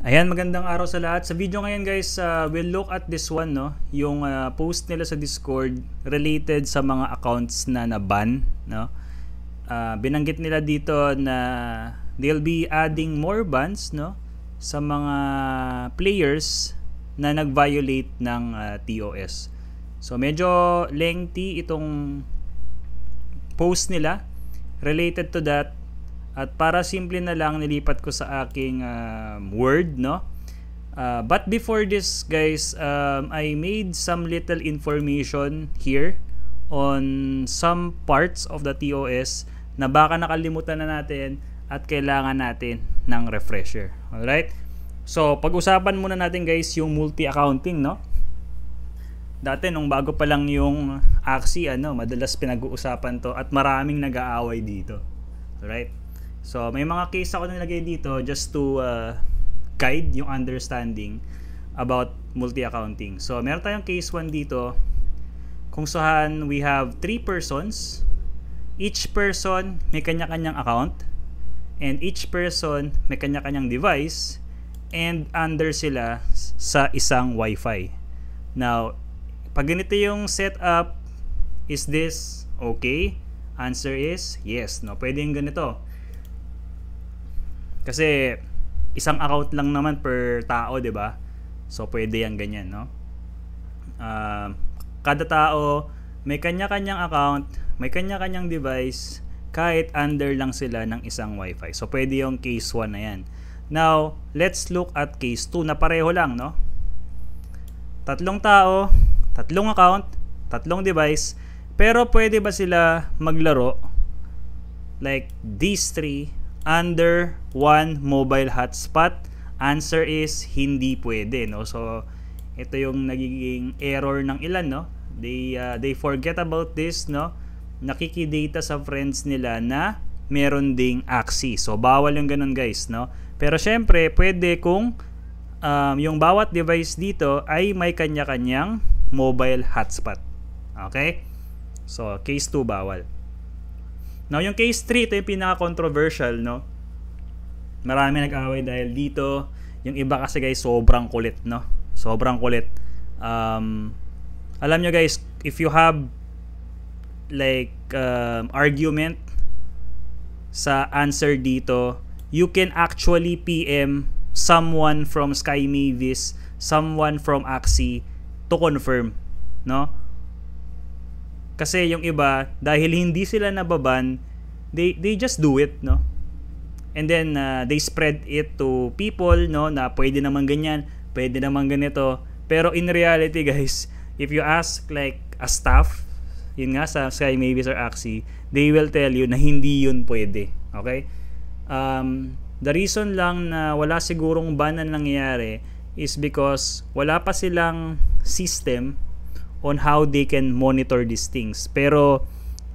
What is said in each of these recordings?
Ayan, magandang araw sa lahat. Sa video ngayon guys, uh, we'll look at this one, no? Yung uh, post nila sa Discord related sa mga accounts na na-ban, no? Uh, binanggit nila dito na they'll be adding more bans, no? Sa mga players na nag-violate ng uh, TOS. So medyo lengthy itong post nila related to that at para simple na lang nilipat ko sa aking um, Word, no? Uh, but before this, guys, um, I made some little information here on some parts of the TOS na baka nakalimutan na natin at kailangan natin ng refresher. Alright? So, pag-usapan muna natin guys yung multi-accounting, no? Dati nung bago pa lang yung Axie, ano, madalas pinag-uusapan to at maraming nag-aaway dito. Alright? So, may mga case ako nilagay dito just to uh, guide yung understanding about multi-accounting. So, meron tayong case 1 dito kung saan we have 3 persons. Each person may kanya-kanyang account and each person may kanya-kanyang device and under sila sa isang wifi. Now, pag ganito yung setup, is this okay? Answer is yes. No, pwedeng ganito kasi isang account lang naman per tao, 'di ba? So pwede yan ganyan, no? Uh, kada tao may kanya-kanyang account, may kanya-kanyang device, kahit under lang sila ng isang wifi. So pwede yung case 1 na yan. Now, let's look at case 2 na pareho lang, no? Tatlong tao, tatlong account, tatlong device, pero pwede ba sila maglaro like these three under one mobile hotspot? Answer is hindi pwede, no? So ito yung nagiging error ng ilan, no? They uh, they forget about this, no? Nakikidata sa friends nila na meron ding Axie. So bawal yung ganun, guys, no? Pero syempre, pwede kung um, yung bawat device dito ay may kanya-kanyang mobile hotspot. Okay? So, case 2 bawal. Now, yung case 3, ito yung pinaka-controversial, no? Marami nag-away dahil dito. Yung iba kasi guys, sobrang kulit, no? Sobrang kulit. Um, alam nyo guys, if you have like um, argument sa answer dito, you can actually PM someone from Sky Mavis, someone from Axie to confirm, no? Kasi yung iba, dahil hindi sila nababan, they, they just do it, no? And then, uh, they spread it to people, no? Na pwede naman ganyan, pwede naman ganito. Pero in reality, guys, if you ask like a staff, yun nga sa Sky Mavis or Axie, they will tell you na hindi yun pwede. Okay? Um, the reason lang na wala sigurong ban na nangyayari is because wala pa silang system on how they can monitor these things. Pero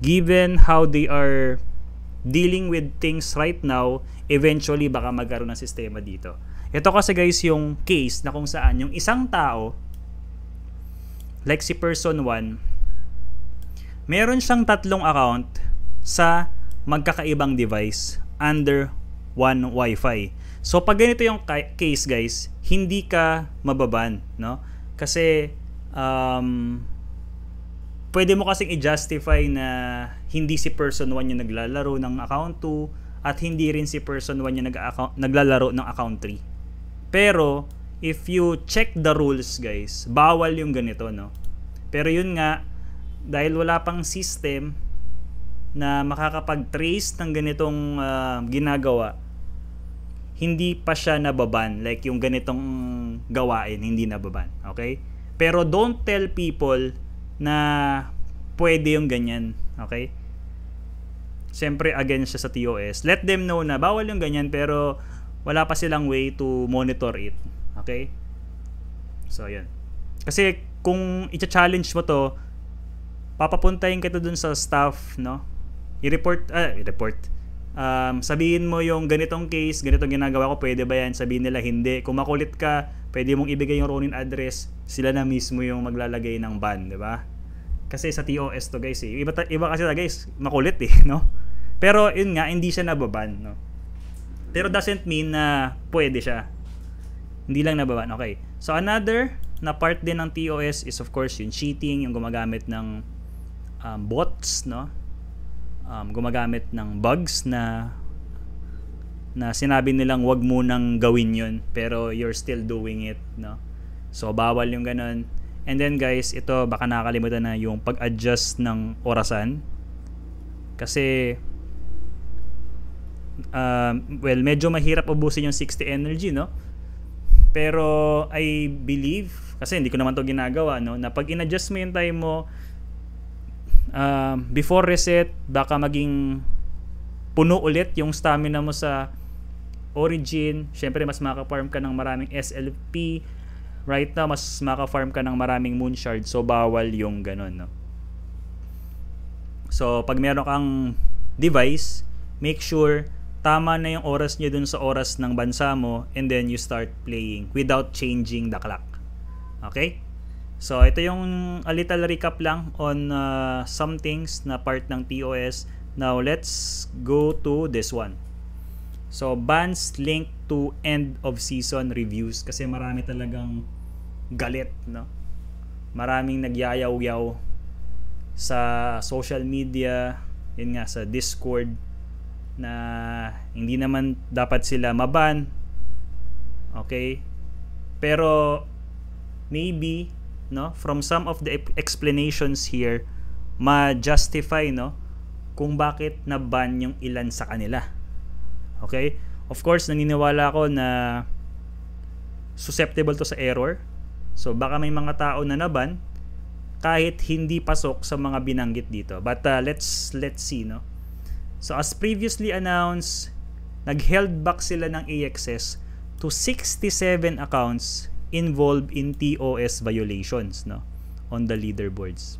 given how they are dealing with things right now, eventually baka magkaroon ng sistema dito. Ito kasi guys yung case na kung saan yung isang tao, like si person 1, meron siyang tatlong account sa magkakaibang device under one wifi. So pag ganito yung case guys, hindi ka mababan, no? Kasi um, pwede mo kasing i-justify na hindi si person 1 yung naglalaro ng account 2 at hindi rin si person 1 yung nag naglalaro ng account 3. Pero, if you check the rules guys, bawal yung ganito, no? Pero yun nga, dahil wala pang system na makakapag-trace ng ganitong uh, ginagawa, hindi pa siya nababan. Like yung ganitong gawain, hindi nababan. Okay? Pero don't tell people na pwede yung ganyan. Okay? Siyempre, against siya sa TOS. Let them know na bawal yung ganyan pero wala pa silang way to monitor it. Okay? So, yan. Kasi kung i-challenge mo to, papapuntahin kita dun sa staff, no? I-report, ah, i-report. Um, sabihin mo yung ganitong case, ganitong ginagawa ko, pwede ba yan? Sabihin nila, hindi. Kung makulit ka, pwede mong ibigay yung Ronin address, sila na mismo yung maglalagay ng ban, di ba? Kasi sa TOS to guys eh. Iba, iba kasi na guys, makulit eh, no? Pero yun nga, hindi siya nababan, no? Pero doesn't mean na pwede siya. Hindi lang nababan. Okay. So another na part din ng TOS is of course yung cheating, yung gumagamit ng um, bots, no? Um, gumagamit ng bugs na na sinabi nilang wag mo nang gawin yun pero you're still doing it, no? So bawal yung ganun. And then guys, ito baka nakakalimutan na yung pag-adjust ng orasan. Kasi um, well, medyo mahirap ubusin yung 60 energy, no? Pero I believe, kasi hindi ko naman to ginagawa, no? Na pag in-adjust mo yung time mo, um, before reset, baka maging puno ulit yung stamina mo sa origin. Siyempre, mas maka-farm ka ng maraming SLP. Right now, mas maka-farm ka ng maraming moon shard. So, bawal yung ganun, no? So, pag meron kang device, make sure tama na yung oras niya dun sa oras ng bansa mo and then you start playing without changing the clock. Okay? So, ito yung a little recap lang on uh, some things na part ng TOS. Now, let's go to this one. So, bans linked to end of season reviews kasi marami talagang galit, no? Maraming nagyayaw-yaw sa social media, yun nga, sa Discord, na hindi naman dapat sila maban. Okay? Pero maybe no from some of the explanations here ma-justify no kung bakit na-ban yung ilan sa kanila. Okay? Of course, naniniwala ako na susceptible to sa error. So baka may mga tao na naban kahit hindi pasok sa mga binanggit dito. But uh, let's let's see no. So as previously announced, nag-held back sila ng AXS to 67 accounts involved in TOS violations no on the leaderboards.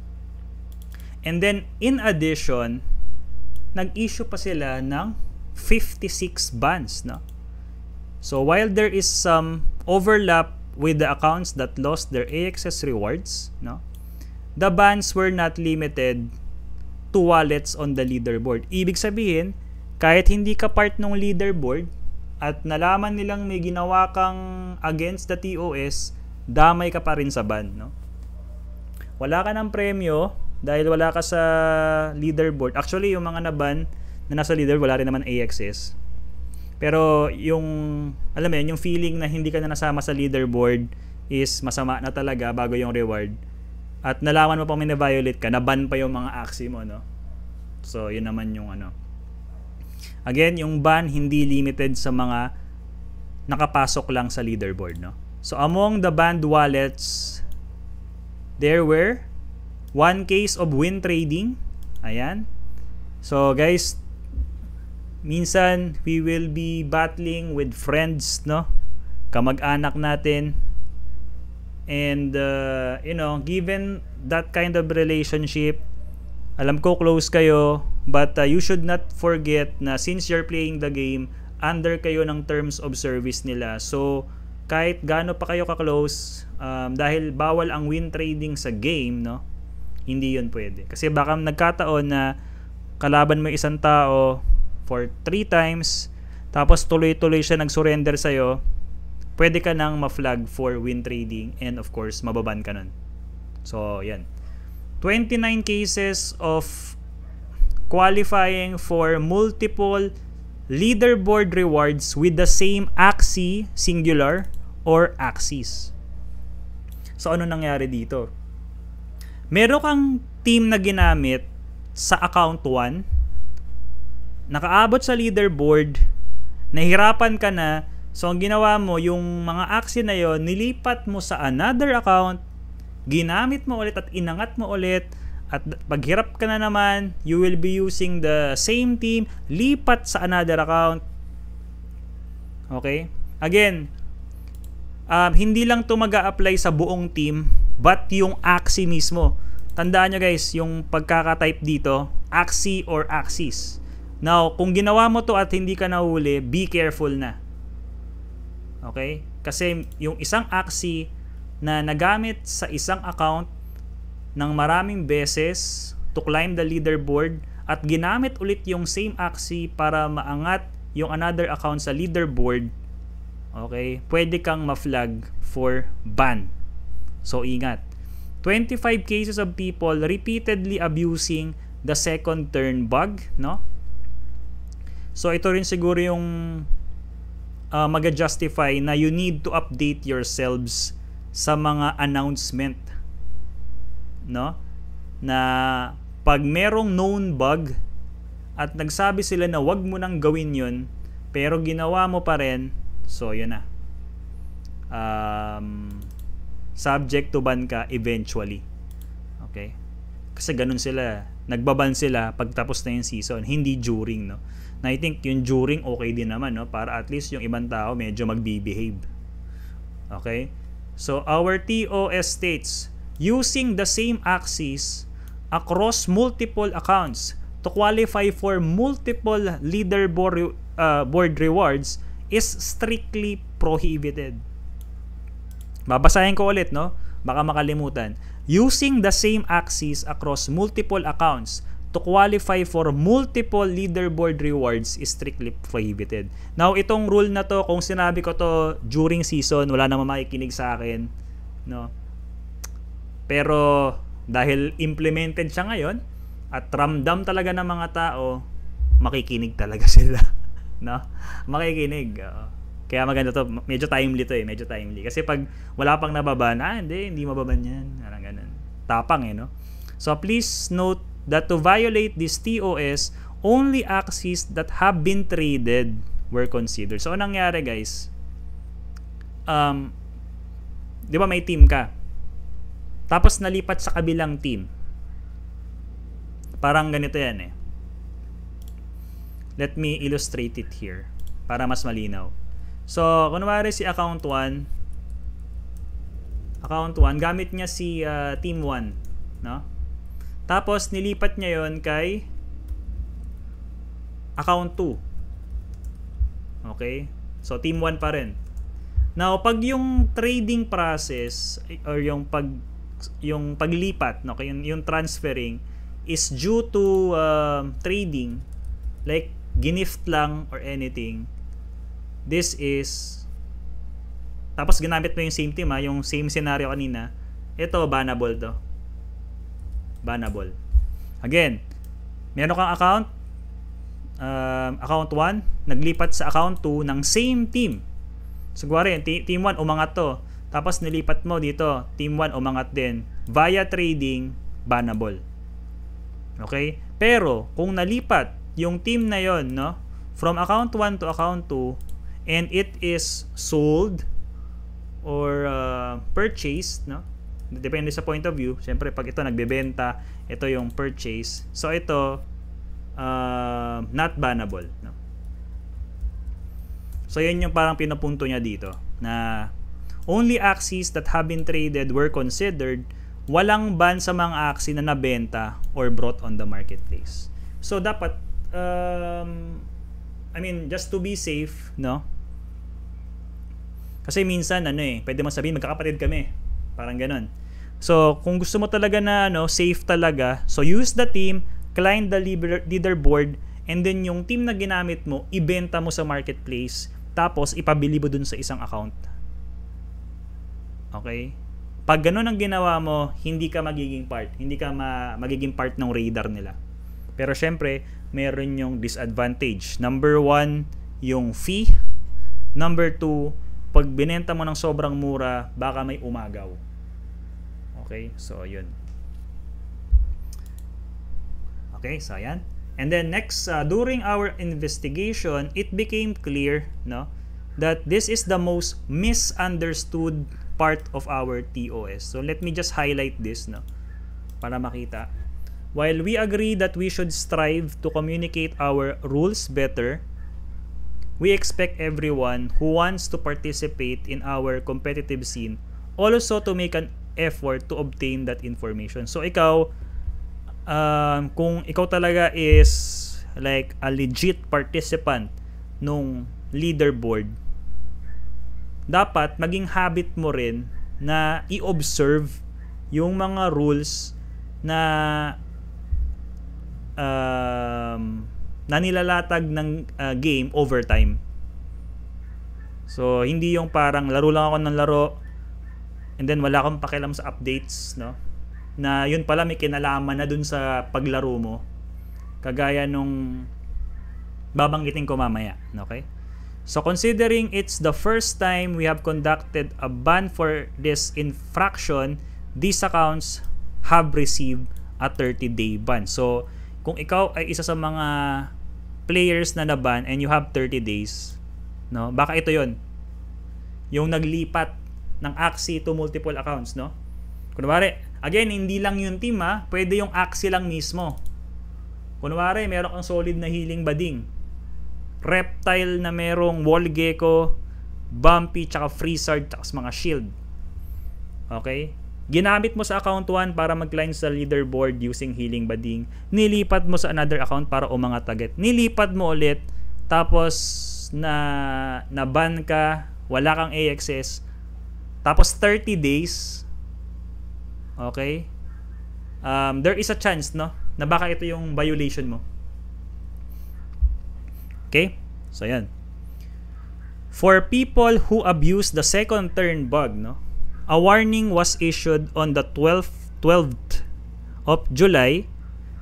And then in addition, nag-issue pa sila ng 56 bans no. So while there is some overlap with the accounts that lost their AXS rewards, no, the bans were not limited two wallets on the leaderboard. Ibig sabihin, kahit hindi ka part ng leaderboard at nalaman nilang may ginawa kang against the TOS, damay ka pa rin sa ban, no? Wala ka ng premyo dahil wala ka sa leaderboard. Actually, yung mga naban na nasa leader, wala rin naman AXS. Pero yung, alam mo yun, yung feeling na hindi ka na nasama sa leaderboard is masama na talaga bago yung reward at nalaman mo pa may na-violate ka, naban pa yung mga aksi mo, no? So, yun naman yung ano. Again, yung ban hindi limited sa mga nakapasok lang sa leaderboard, no? So, among the banned wallets, there were one case of win trading. Ayan. So, guys, minsan we will be battling with friends, no? Kamag-anak natin, And, uh, you know, given that kind of relationship, alam ko close kayo, but uh, you should not forget na since you're playing the game, under kayo ng terms of service nila. So, kahit gaano pa kayo ka-close, um, dahil bawal ang win trading sa game, no? Hindi yun pwede. Kasi baka nagkataon na kalaban mo isang tao for 3 times, tapos tuloy-tuloy siya nag-surrender sa'yo, pwede ka nang ma-flag for win trading and of course, mababan ka nun. So, yan. 29 cases of qualifying for multiple leaderboard rewards with the same axis singular or axis. So, ano nangyari dito? Meron kang team na ginamit sa account 1, nakaabot sa leaderboard, nahirapan ka na, So, ang ginawa mo, yung mga action na yon nilipat mo sa another account, ginamit mo ulit at inangat mo ulit, at paghirap ka na naman, you will be using the same team, lipat sa another account. Okay? Again, um, hindi lang to mag apply sa buong team, but yung Axie mismo. Tandaan nyo guys, yung pagkaka-type dito, Axie or Axis. Now, kung ginawa mo to at hindi ka nahuli, be careful na Okay? Kasi yung isang aksi na nagamit sa isang account ng maraming beses to climb the leaderboard at ginamit ulit yung same aksi para maangat yung another account sa leaderboard, okay, pwede kang ma-flag for ban. So, ingat. 25 cases of people repeatedly abusing the second turn bug, no? So, ito rin siguro yung uh, mag-justify na you need to update yourselves sa mga announcement, no? Na pag merong known bug at nagsabi sila na wag mo nang gawin yun, pero ginawa mo pa rin, So, yun na. Um, subject to ban ka eventually. Okay? Kasi ganun sila. Nagbaban sila pagtapos na yung season, hindi during, no? Na I think yung during okay din naman, no? Para at least yung ibang tao medyo magbe-behave. Okay? So, our TOS states, using the same axis across multiple accounts to qualify for multiple leaderboard uh, board rewards is strictly prohibited. Babasahin ko ulit, no? Baka makalimutan. Using the same axis across multiple accounts to qualify for multiple leaderboard rewards is strictly prohibited. Now, itong rule na to, kung sinabi ko to during season, wala namang makikinig sa akin, no? Pero dahil implemented siya ngayon at ramdam talaga ng mga tao, makikinig talaga sila no? Makikinig. Uh, kaya maganda to, medyo timely to eh, medyo timely. Kasi pag wala pang nababan, ah, hindi, hindi mababan yan. Parang ganun. Tapang eh, no? So please note that to violate this TOS, only axes that have been traded were considered. So, anong nangyari guys? Um, di ba may team ka? Tapos nalipat sa kabilang team. Parang ganito yan eh. Let me illustrate it here para mas malinaw. So, kunwari si account 1, account 1, gamit niya si uh, team 1, no? Tapos, nilipat niya yon kay account 2. Okay? So, team 1 pa rin. Now, pag yung trading process or yung pag yung paglipat, no, yung, yung transferring is due to uh, trading, like ginift lang or anything, this is tapos ginamit mo yung same team ha, yung same scenario kanina, ito bannable to. Bannable. Again, meron kang account, um, account 1, naglipat sa account 2 ng same team. So, kuwari, team 1 umangat to. Tapos nilipat mo dito, team 1 umangat din. Via trading, bannable. Okay? Pero, kung nalipat yung team na yon no from account 1 to account 2 and it is sold or uh, purchased no depende sa point of view syempre pag ito nagbebenta ito yung purchase so ito uh, not bannable no so yun yung parang pinapunto niya dito na only axes that have been traded were considered walang ban sa mga axis na nabenta or brought on the marketplace so dapat um, I mean, just to be safe, no? Kasi minsan, ano eh, pwede mo sabihin, magkakapatid kami. Parang ganun. So, kung gusto mo talaga na, ano, safe talaga, so use the team, climb the leaderboard, and then yung team na ginamit mo, ibenta mo sa marketplace, tapos ipabili mo dun sa isang account. Okay? Pag ganun ang ginawa mo, hindi ka magiging part. Hindi ka ma- magiging part ng radar nila. Pero syempre, meron yung disadvantage. Number one, yung fee. Number two, pag binenta mo ng sobrang mura, baka may umagaw. Okay? So, yun. Okay, so yan. And then next, uh, during our investigation, it became clear no, that this is the most misunderstood part of our TOS. So let me just highlight this no, para makita. While we agree that we should strive to communicate our rules better, we expect everyone who wants to participate in our competitive scene also to make an effort to obtain that information. So ikaw, um, kung ikaw talaga is like a legit participant nung leaderboard, dapat maging habit mo rin na i-observe yung mga rules na um, nanilalatag ng uh, game overtime. So, hindi yung parang laro lang ako ng laro and then wala akong pakialam sa updates, no? Na yun pala may kinalaman na dun sa paglaro mo. Kagaya nung babanggitin ko mamaya, okay? So considering it's the first time we have conducted a ban for this infraction, these accounts have received a 30-day ban. So kung ikaw ay isa sa mga players na naban and you have 30 days, no? Baka ito 'yon. Yung naglipat ng Axie to multiple accounts, no? Kunwari, again, hindi lang yung team ha, pwede yung Axie lang mismo. Kunwari, meron kang solid na healing bading reptile na merong wall gecko, bumpy, tsaka freezard, tsaka mga shield. Okay? Ginamit mo sa account 1 para mag-climb sa leaderboard using healing bading. Nilipat mo sa another account para umangat agad. Nilipat mo ulit, tapos na na-ban ka, wala kang AXS, tapos 30 days, okay, um, there is a chance, no, na baka ito yung violation mo. Okay? So, yan. For people who abuse the second turn bug, no, a warning was issued on the 12th, 12th of July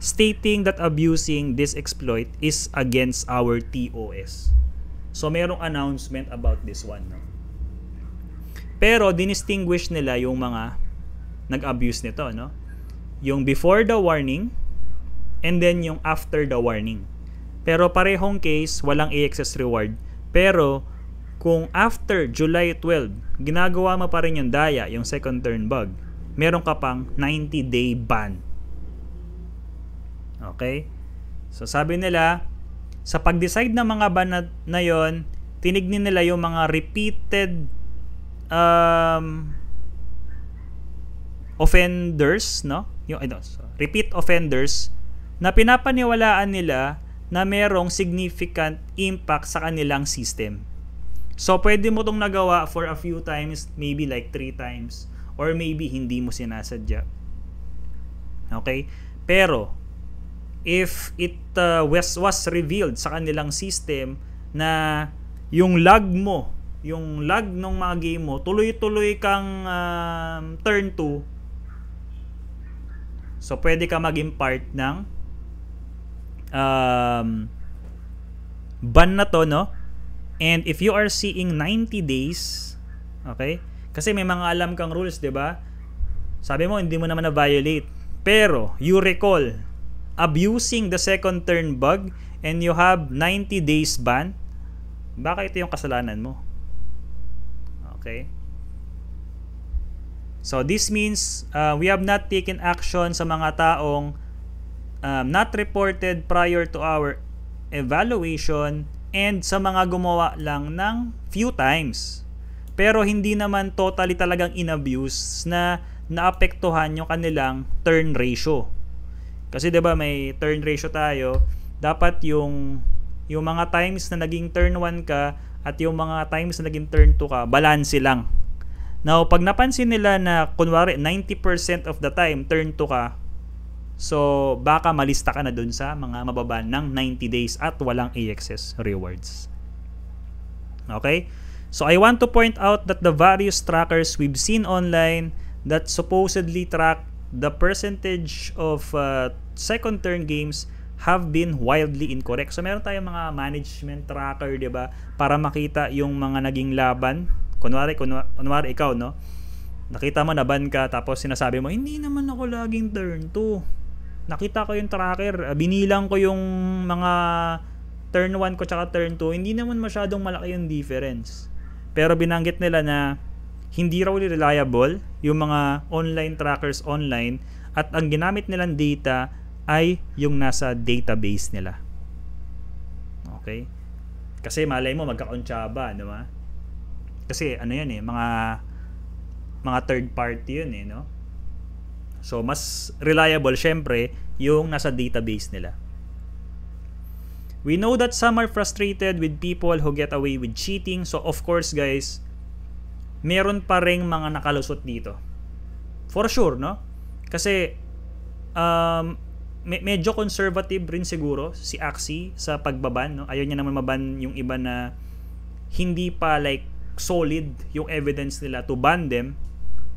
stating that abusing this exploit is against our TOS. So, merong announcement about this one. No? Pero, dinistinguish nila yung mga nag-abuse nito. No? Yung before the warning and then yung after the warning. Pero parehong case, walang AXS reward. Pero kung after July 12, ginagawa mo pa rin yung daya, yung second turn bug, meron ka pang 90 day ban. Okay? So sabi nila, sa pag-decide ng mga ban na, na yon, tinignan nila yung mga repeated um, offenders, no? Yung ano, so, repeat offenders na pinapaniwalaan nila na merong significant impact sa kanilang system. So, pwede mo tong nagawa for a few times, maybe like three times, or maybe hindi mo sinasadya. Okay? Pero, if it uh, was, was revealed sa kanilang system na yung lag mo, yung lag ng mga game mo, tuloy-tuloy kang um, turn 2, so pwede ka maging part ng um, ban na to, no? And if you are seeing 90 days, okay? Kasi may mga alam kang rules, 'di ba? Sabi mo hindi mo naman na violate. Pero you recall abusing the second turn bug and you have 90 days ban, baka ito yung kasalanan mo. Okay? So this means uh, we have not taken action sa mga taong um, not reported prior to our evaluation and sa mga gumawa lang ng few times. Pero hindi naman totally talagang inabuse na naapektuhan yung kanilang turn ratio. Kasi 'di ba may turn ratio tayo, dapat yung yung mga times na naging turn 1 ka at yung mga times na naging turn 2 ka, balance lang. Now, pag napansin nila na kunwari 90% of the time turn 2 ka, So, baka malista ka na dun sa mga mababa ng 90 days at walang AXS rewards. Okay? So, I want to point out that the various trackers we've seen online that supposedly track the percentage of uh, second turn games have been wildly incorrect. So, meron tayong mga management tracker, di ba? Para makita yung mga naging laban. Kunwari, kunwari, kunwari ikaw, no? Nakita mo na ban ka, tapos sinasabi mo, hindi naman ako laging turn 2 nakita ko yung tracker, ah, binilang ko yung mga turn 1 ko tsaka turn 2, hindi naman masyadong malaki yung difference. Pero binanggit nila na hindi raw reliable yung mga online trackers online at ang ginamit nilang data ay yung nasa database nila. Okay? Kasi malay mo magkakontsaba, di ba? Kasi ano yan eh, mga mga third party yun eh, no? So, mas reliable syempre yung nasa database nila. We know that some are frustrated with people who get away with cheating. So, of course, guys, meron pa ring mga nakalusot dito. For sure, no? Kasi, um, me- medyo conservative rin siguro si Axie sa pagbaban, no? Ayaw niya naman maban yung iba na hindi pa like solid yung evidence nila to ban them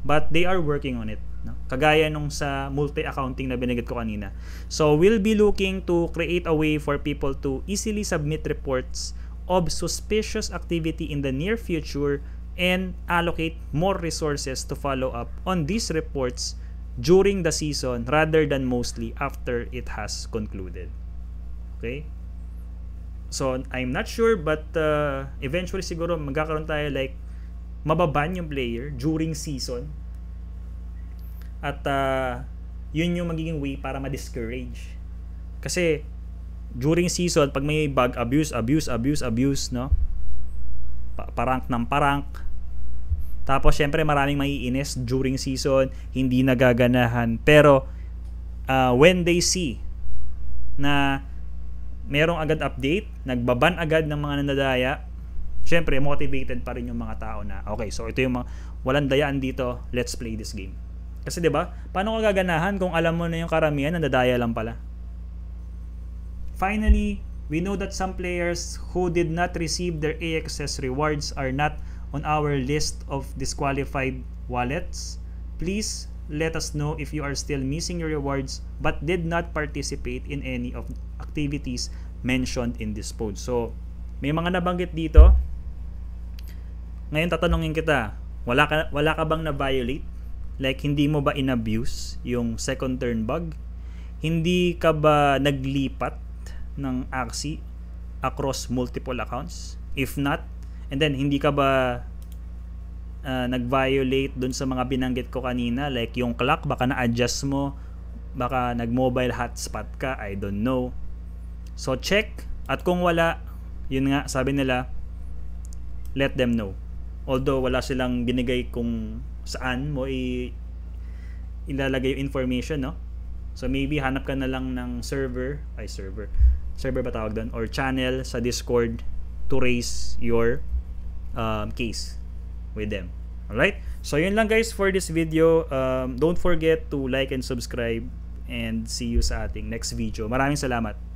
but they are working on it no? kagaya nung sa multi-accounting na binigit ko kanina so we'll be looking to create a way for people to easily submit reports of suspicious activity in the near future and allocate more resources to follow up on these reports during the season rather than mostly after it has concluded okay So, I'm not sure but uh, eventually siguro magkakaroon tayo like mababan yung player during season. At uh, yun yung magiging way para ma-discourage. Kasi during season, pag may bug, abuse, abuse, abuse, abuse, no? Pa- parank ng parank. Tapos, syempre, maraming maiinis during season, hindi nagaganahan. Pero, uh, when they see na merong agad update, nagbaban agad ng mga nanadaya, syempre motivated pa rin yung mga tao na okay, so ito yung mga walang dayaan dito, let's play this game. Kasi 'di ba? Paano ka gaganahan kung alam mo na yung karamihan nadadaya lang pala? Finally, we know that some players who did not receive their AXS rewards are not on our list of disqualified wallets. Please let us know if you are still missing your rewards but did not participate in any of activities mentioned in this post. So, may mga nabanggit dito. Ngayon tatanungin kita, wala ka wala ka bang na-violate? Like hindi mo ba in-abuse yung second turn bug? Hindi ka ba naglipat ng Axie across multiple accounts? If not, and then hindi ka ba uh, nag-violate dun sa mga binanggit ko kanina like yung clock baka na-adjust mo baka nag-mobile hotspot ka I don't know So check at kung wala, yun nga sabi nila let them know. Although wala silang binigay kung saan mo i ilalagay yung information, no? So maybe hanap ka na lang ng server, ay server, server ba tawag doon? Or channel sa Discord to raise your um, case with them. Alright? So yun lang guys for this video. Um, don't forget to like and subscribe and see you sa ating next video. Maraming salamat.